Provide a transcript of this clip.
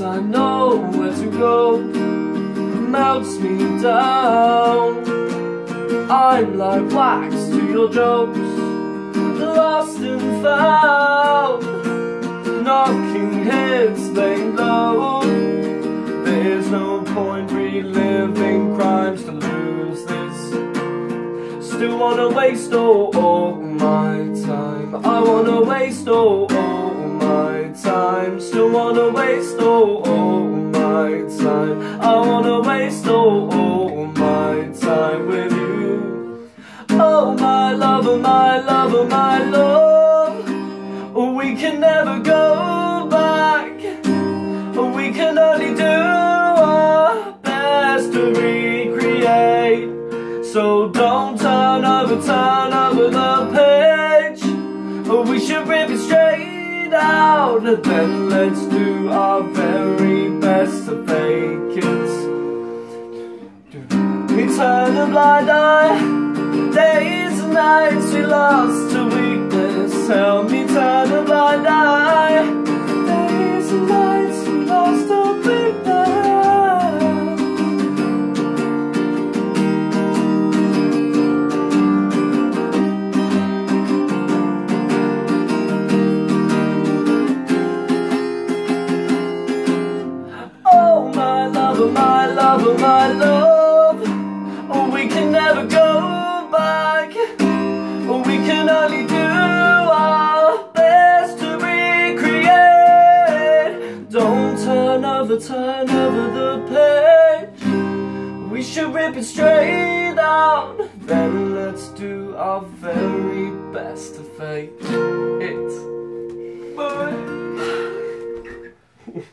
Cause I know where to go. Melts me down. I'm like wax to your jokes. Lost and found. Knocking heads laying low. There's no point reliving crimes to lose this. Still wanna waste all, all my time. I wanna waste all, all time. Still wanna waste all, all my time. I wanna waste all, all my time with you. Oh my lover, oh, my lover, oh, my love. We can never go back. We can only do our best to recreate. So don't turn over, turn over the page. We should rip it straight out Then let's do our very best to fake it We turn a blind eye. Days and nights we lost to weakness. Help me turn a blind eye my lover, my lover, my love. Oh we can never go back. Oh we can only do our best to recreate. Don't turn over, turn over the page. We should rip it straight out. Then let's do our very best to fake